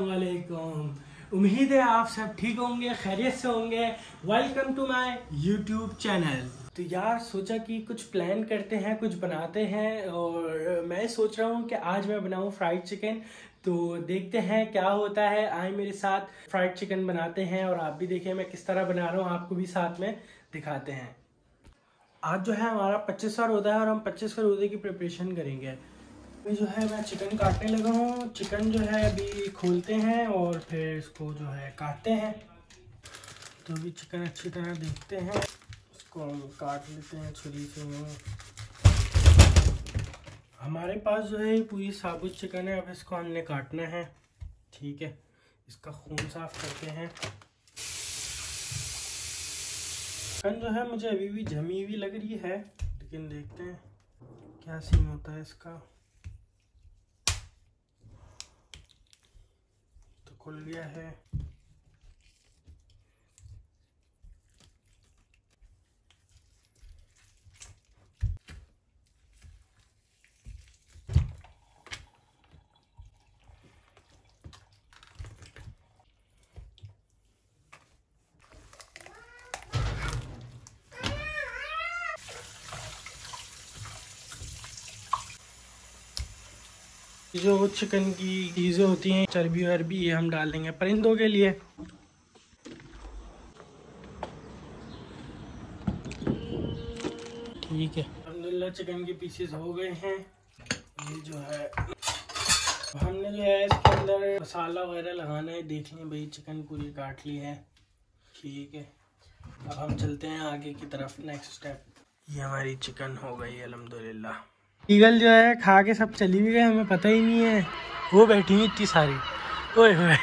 वालेकुम उम्मीद है आप सब ठीक होंगे, खैरियत से होंगे। Welcome to my YouTube channel तो यार, सोचा कि कुछ प्लान करते हैं, कुछ बनाते हैं, और मैं सोच रहा हूँ कि आज मैं बनाऊँ फ्राइड चिकन तो देखते हैं क्या होता है। आए मेरे साथ फ्राइड चिकन बनाते हैं, और आप भी देखें मैं किस तरह बना रहा हूँ, आपको भी साथ में दिखाते हैं। आज जो है हमारा पच्चीसवा रोज़ा है और हम पच्चीस पच्चीसवा रोज़े की प्रिपरेशन करेंगे। अभी जो है मैं चिकन काटने लगा हूँ। चिकन जो है अभी खोलते हैं और फिर इसको जो है काटते हैं। तो अभी चिकन अच्छी तरह देखते हैं। इसको हम काट लेते हैं छुरी से हमारे पास जो है पूरी साबुत चिकन है। अब इसको हमने काटना है। ठीक है। इसका खून साफ़ करते हैं। चिकन जो है, मुझे अभी भी जमी हुई लग रही है, लेकिन देखते हैं क्या सीन होता है इसका। तो खुल गया है। जो चिकन की चीज़ें होती हैं, चर्बी वर्बी ये हम डाल देंगे परिंदों के लिए। ठीक है। अलहमदिल्ला चिकन के पीसेस हो गए हैं। ये जो है, हमने जो है इसके अंदर मसाला वगैरह लगाना है। देख लें भाई, चिकन पूरी काट ली है। ठीक है। अब हम चलते हैं आगे की तरफ़ नेक्स्ट स्टेप ये हमारी चिकन हो गई अलहमदिल्ला ईगल जो है, खा के सब चली भी गए, हमें पता ही नहीं है। वो बैठी हुई इतनी सारी। ओए होए,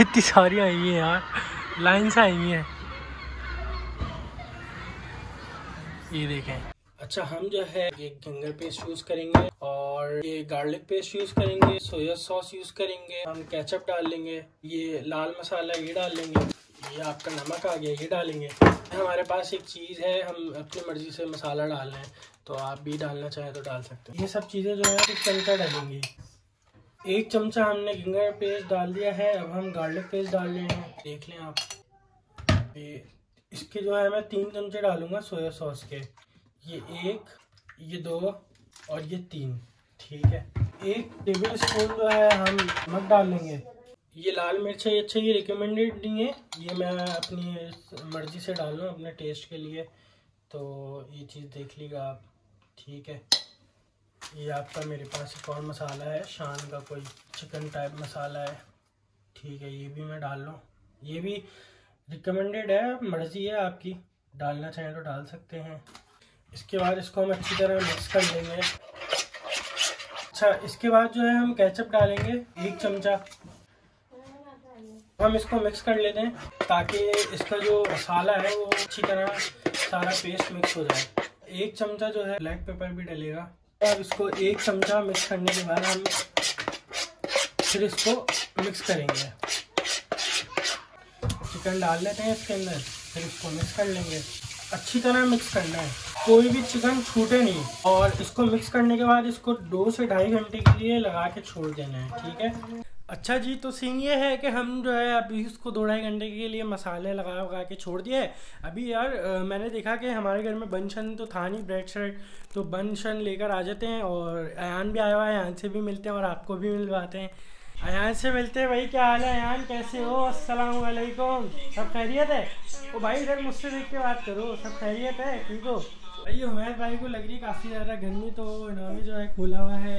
इतनी सारी आई हैं यार। लाइन से आई हैं। ये देखें। अच्छा हम जो है, ये गिंगर पेस्ट यूज़ करेंगे और ये गार्लिक पेस्ट यूज़ करेंगे सोया सॉस यूज़ करेंगे, हम केचप डाल लेंगे, ये लाल मसाला ये डाल लेंगे, ये आपका नमक आ गया, ये डालेंगे। हमारे पास एक चीज़ है, हम अपनी मर्ज़ी से मसाला डाल रहे हैं। तो आप भी डालना चाहें तो डाल सकते हैं। ये सब चीज़ें जो है एक चमचा डालेंगे। एक चमचा हमने गिंगर पेस्ट डाल दिया है, अब हम गार्लिक पेस्ट डाल रहे हैं। देख लें आप। ये इसके जो है, मैं तीन चमचे डालूँगा सोया सॉस के। ये एक, ये दो और ये तीन। ठीक है। एक टेबल स्पून जो है, हम नमक डाल लेंगे ये लाल मिर्च है अच्छा ये रिकमेंडेड नहीं है। ये मैं अपनी मर्ज़ी से डाल अपने टेस्ट के लिए। तो ये चीज़ देख लीजिएगा आप। ठीक है। ये आपका मेरे पास एक और मसाला है, शान का कोई चिकन टाइप मसाला है। ठीक है, ये भी मैं डाल लूँ। ये भी रिकमेंडेड है, मर्ज़ी है आपकी। डालना चाहें तो डाल सकते हैं। इसके बाद इसको हम अच्छी तरह मिक्स कर लेंगे। अच्छा इसके बाद जो है हम केचप डालेंगे, एक चमचा। हम इसको मिक्स कर लेते हैं, ताकि इसका जो मसाला है वो अच्छी तरह सारा पेस्ट मिक्स हो जाए। एक चमचा जो है ब्लैक पेपर भी डलेगा। अब इसको एक चमचा मिक्स करने के बाद हम फिर इसको मिक्स करेंगे। चिकन डाल लेते हैं इसके अंदर, फिर इसको मिक्स कर लेंगे। अच्छी तरह मिक्स करना है। कोई भी चिकन छूटे नहीं। और इसको मिक्स करने के बाद इसको दो से ढाई घंटे के लिए लगा के छोड़ देना है, ठीक है? अच्छा जी तो सीन ये है कि हम जो है अभी इसको दो ढाई घंटे के लिए मसाले लगा लगा के छोड़ दिए अभी यार आ, मैंने देखा कि हमारे घर में बनशन तो था नहीं ब्रेड शर्ट तो बनशन लेकर आ जाते हैं और अयान भी आया हुआ है अयान से भी मिलते हैं और आपको भी मिलवाते हैं। अयान से मिलते हैं भाई क्या हाल है अयान? कैसे हो? अस्सलाम वालेकुम सब खैरियत है? वो भाई इधर मुझसे देख के बात करो सब खैरियत है? ठीक हो? भाई उमैर भाई को लग रही है काफ़ी ज़्यादा गर्मी तो इन्होंने जो है खोला हुआ है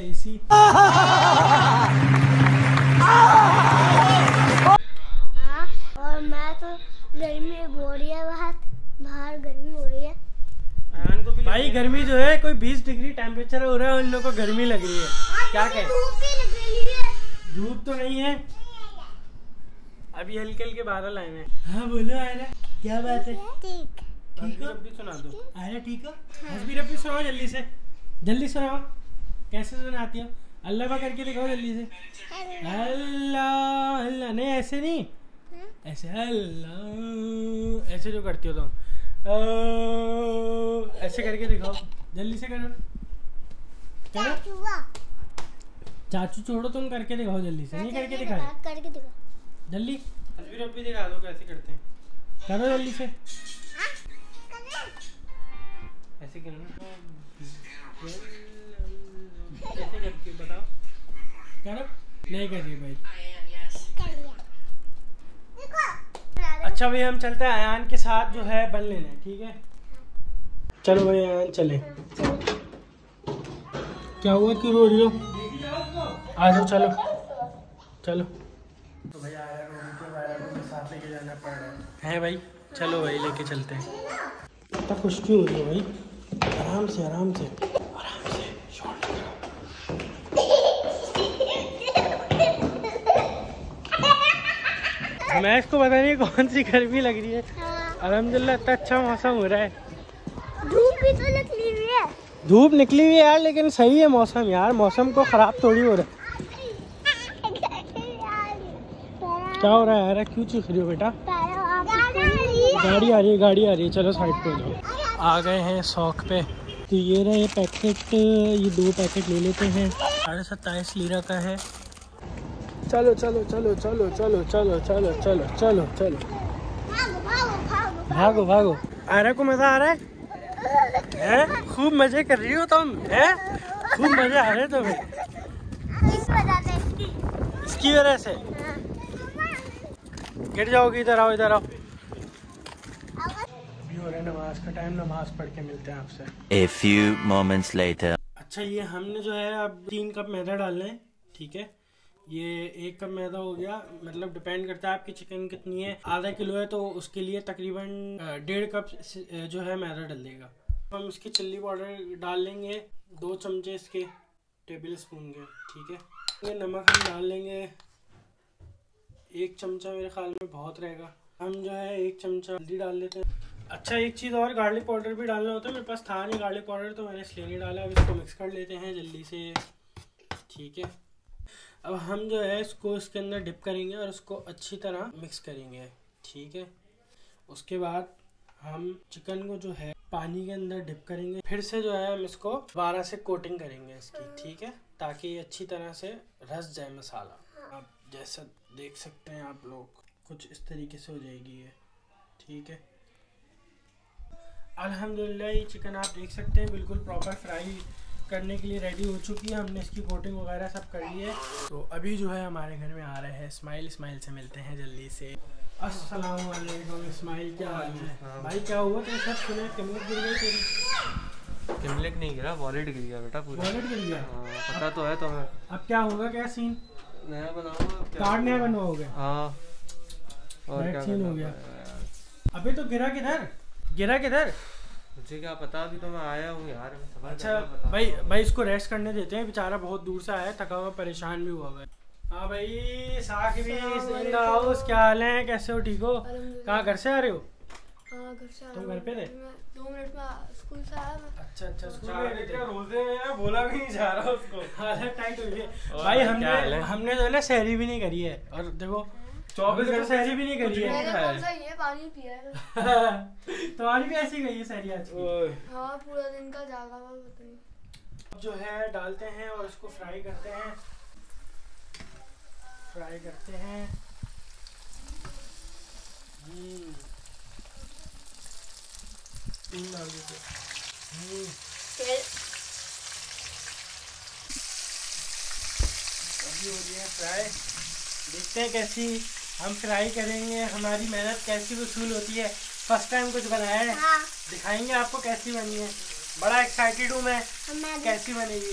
और मैं तो गर्मी हो रही है बाहर बाहर गर्मी हो रही है। भी भाई गर्मी जो है कोई 20 डिग्री टेम्परेचर हो रहा है उन लोगों को गर्मी लग रही है। क्या कहें? धूप तो नहीं है। अभी हल्के हल्के बादल आए हैं। हाँ बोलो आयरा क्या बात है? ठीक। ठीक हो? सुना दो। आयरा ठीक हो? हसबी रब्बी सुनाओ जल्दी से। जल्दी सुनाओ। कैसे सुनाती हो? अल्लाह का करके दिखाओ जल्दी से। अल्लाह अल्लाह नहीं ऐसे नहीं। ऐसे अल्लाह ऐसे जो करती हो तुम। अ, ऐसे करके दिखाओ। जल्दी से करो। चाचू छोड़ो तुम करके दिखाओ जल्दी से। नहीं करके दिखाए करके दिखा जल्दी। तस्वीर अब भी दिखा दो कैसे करते हैं। करो जल्दी से। ऐसे करना। कैसे करके भाई अच्छा भाई हम चलते हैं अयान के साथ जो है बन लेना, ठीक है? चलो भाई अयान चले। क्या हुआ? क्यों रो रही हो? आ जाओ, चलो। चलो। तो भाई लेके जाना पड़ रहा है है भाई, चलो भाई, लेके चलते हैं। इतना खुश क्यों हो रही हो भाई? आराम से आराम से आराम से शॉर्ट लगाओ मैं इसको पता नहीं कौन सी गर्मी लग रही है। हाँ। अलहमदिल्ला इतना अच्छा मौसम हो रहा है। धूप भी तो निकली हुई है। धूप निकली हुई है यार लेकिन सही है मौसम यार मौसम को खराब थोड़ी हो रहा है। क्या हो रहा है यार क्यों चीख रही हो बेटा? गाड़ी आ रही है गाड़ी आ रही है चलो साइड पे जाओ। आ गए हैं शौक पे। तो ये रहे पैकेट ये दो पैकेट ले लेते हैं। साढ़े सत्ताईस लीरा का है। चलो चलो चलो चलो चलो चलो चलो चलो चलो चलो। भागो भागो। आरा को मज़ा आ रहा है? हैं? खूब मज़े कर रही हो तुम हैं? खूब मज़े आ रहे तुम्हें। इसकी वजह से। गिर जाओगे इधर आओ इधर आओ। रहा नमाज़ का टाइम नमाज़ पढ़ के मिलते हैं आपसे A few moments later. अच्छा ये हमने जो है अब तीन कप मैदा डालना है ठीक है? ये एक कप मैदा हो गया। मतलब डिपेंड करता है आपकी चिकन कितनी है। आधा किलो है तो उसके लिए तकरीबन डेढ़ कप जो है मैदा डल देगा। हम इसकी चिल्ली पाउडर डाल लेंगे। दो चमचे इसके टेबल स्पून के, ठीक है? ये नमक हम डाल लेंगे। एक चमचा मेरे ख्याल में बहुत रहेगा। हम जो है एक चमचा हल्दी डाल लेते हैं। अच्छा एक चीज़ और गार्लिक पाउडर भी डालना होता है। मेरे पास था नहीं गार्लिक पाउडर तो मैंने इसलिए नहीं डाला। अब इसको मिक्स कर लेते हैं जल्दी से, ठीक है? अब हम जो है इसको इसके अंदर डिप करेंगे और इसको अच्छी तरह मिक्स करेंगे, ठीक है? उसके बाद हम चिकन को जो है पानी के अंदर डिप करेंगे। फिर से जो है हम इसको दोबारा से कोटिंग करेंगे इसकी, ठीक है? ताकि ये अच्छी तरह से रस जाए मसाला। आप जैसा देख सकते हैं आप लोग, कुछ इस तरीके से हो जाएगी ये, ठीक है? अल्हम्दुलिल्लाह, ये चिकन आप देख सकते हैं, बिल्कुल प्रॉपर फ्राई करने के लिए रेडी हो चुकी है। हमने इसकी कोटिंग वगैरह सब कर ली है। तो अभी जो है हमारे घर में आ रहे हैं। इस्माइल इस्माइल से मिलते हैं जल्दी से। अस्सलाम वालेकुम इस्माइल क्या हाल है? भाई क्या हुआ? तेरे साथ सुने कमर गिर गई तेरी। किमलेक नहीं गिरा वॉलेट गिर गया बेटा पूरा। वॉलेट गिर गया? हाँ, पता तो है तुम्हें। अब क्या होगा क्या सीन नया बनाऊँगा कार्ड नया बनवाओगे? हाँ। और क्या scene हो गया। अभी तो गिरा किधर? गिरा किधर? मुझे क्या पता? अभी तो मैं आया हूँ यार मैं अच्छा भाई भाई इसको रेस्ट करने देते हैं बेचारा बहुत दूर से आया थका हुआ परेशान भी हुआ हुआ है हाँ भाई साख भी इन हाउस क्या हाल है? कैसे हो? ठीक हो? कहाँ घर से आ रहे हो? हाँ घर से तुम घर पे थे? दो मिनट में स्कूल से आया अच्छा अच्छा स्कूल में रोज़े में है, बोला भी नहीं जा रहा उसको। हालत टाइट हुई है। भाई हमने हमने जो है? ना सहरी भी नहीं करी है। और देखो चौबीस तो घंटे सहरी भी नहीं करी है। है। ये पानी पिया है। तुम्हारी भी ऐसी गई है सहरी आज की? हाँ पूरा दिन का जागा हुआ बताइए अब जो है डालते हैं और इसको फ्राई करते हैं। फ्राई करते हैं। हम्म। तीन डाल देते हैं। हम्म, अभी हो रही है फ्राई देखते हैं कैसी हम फ्राई करेंगे हमारी मेहनत कैसी वसूल होती है। फ़र्स्ट टाइम कुछ बनाया है? हाँ। दिखाएँगे आपको कैसी बनी है। बड़ा एक्साइटेड हूँ मैं। कैसी बनेगी?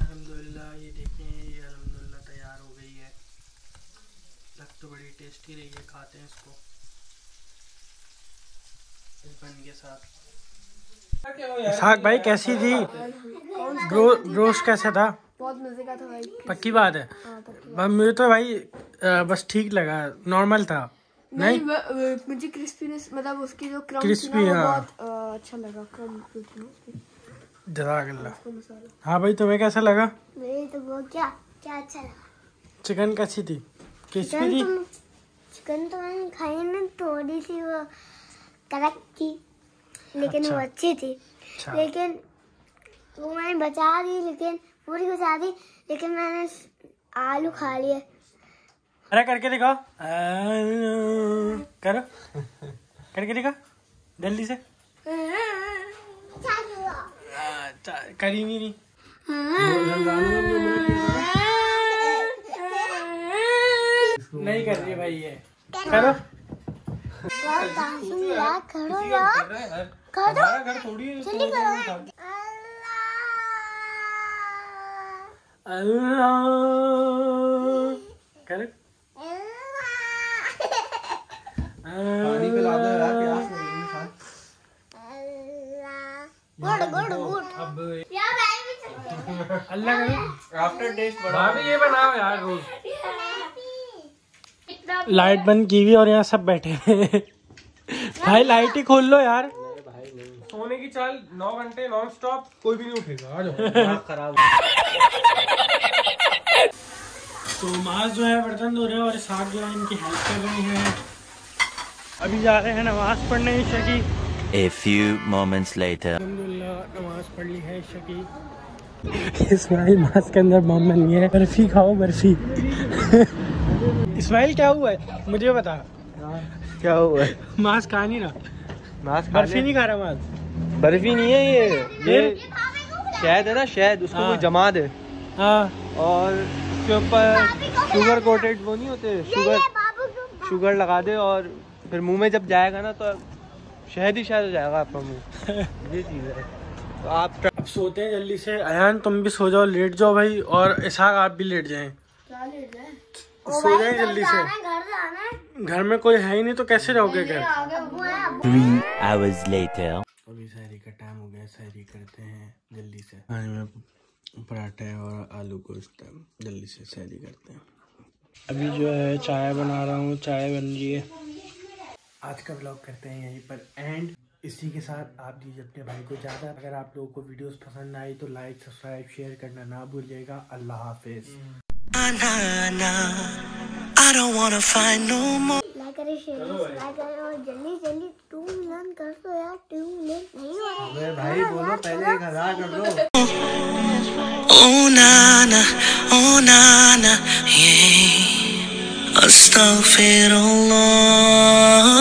अल्हम्दुलिल्लाह ये देखें ये अल्हम्दुलिल्लाह तैयार हो गई है। लग तो बड़ी टेस्टी रही है खाते हैं इसको। इस बन के साथ साग भाई कैसी थी? ब्रो ब्रोस्ट कैसा था? बहुत मज़े का था भाई। पक्की बात है। हाँ पक्की मुझे तो भाई बस ठीक लगा। नॉर्मल था। नहीं व- मुझे क्रिस्पीनेस मतलब उसकी जो क्रम ना हाँ। बहुत अच्छा लगा। क्रम जजाकल्ला हाँ भाई तुम्हें कैसा लगा? मेरी तो वो क्या क्या अच्छा लगा। चिकन कैसी थी? क्रिस्पी थी? तो चिकन तो मैंने खाई ना थोड़ी सी वो कड़क थी लेकिन वो अच्छा। अच्छी थी। अच्छा। लेकिन वो मैंने बचा दी लेकिन पूरी बचा दी लेकिन मैंने आलू खा लिए। अरे करके दिखाओ। करो। करके दिखा जल्दी से। कर ही नहीं नहीं कर रही भाई ये। करो। यार। करो यार। करो। घर थोड़ी है जल्दी करो अल्लाह। कर पानी पिला दो यार प्यास लग रही है। Good good good. अब यार मैं भी अल्लाह करो। आफ्टर टेस्ट बड़ा भाभी ये बनाओ यार रोज लाइट बंद की हुई और यहाँ सब बैठे हैं। भाई लाइट ही खोल लो यार। सोने की चाल नौ घंटे नॉन स्टॉप कोई भी नहीं उठेगा। आ जाओ। खराब तो माज जो है बर्तन धो रहे हैं और इसाक जो है इनकी हेल्प कर रहे हैं। अभी जा रहे हैं नमाज़ पढ़ने ईशा की A few moments later. नमाज़ पढ़ ली है ईशा इस्माइल मास्क के अंदर बम बन गया है। बर्फ़ी खाओ बर्फ़ी। इस्माइल क्या हुआ है? मुझे बता। क्या हुआ है? मास्क खा नहीं रहा। मास्क बर्फ़ी नहीं खा रहा मास्क बर्फ़ी नहीं है ये। फिर? शहद है ना शहद उसको हाँ। कोई जमा दे। हाँ। और उसके ऊपर शुगर कोटेड वो नहीं होते शुगर शुगर लगा दे और फिर मुँह में जब जाएगा ना तो शहद ही शहद हो जाएगा आपका मुँह। ये चीज़ है। तो आप अब सोते हैं जल्दी से। अयान तुम भी सो जाओ लेट जाओ भाई। और इसहाक आप भी लेट जाएँ। सो जाए जल्दी से। घर घर में कोई है ही नहीं तो कैसे रहोगे घर आगे वो है Three hours later. अभी सहरी का टाइम हो गया सहरी करते हैं जल्दी से। खाने में पराठे और आलू गोश्त है जल्दी से सहरी करते हैं। अभी जो है चाय बना रहा हूँ चाय बन रही है। आज का ब्लॉग करते हैं यहीं पर एंड इसी के साथ आप दीजिए अपने भाई को ज़्यादा अगर आप लोगों को वीडियोस पसंद आई तो लाइक सब्सक्राइब शेयर करना ना भूलिएगा। अल्लाह हाफिज़। लाइक करें शेयर सब्सक्राइब करें और जल्दी जल्दी टू मिलियन कर दो यार टू मिलियन नहीं हो। रहा भाई बोलो पहले एक हज़ार कर दो ओ नाना ओ नाना ये। Astaghfirullah.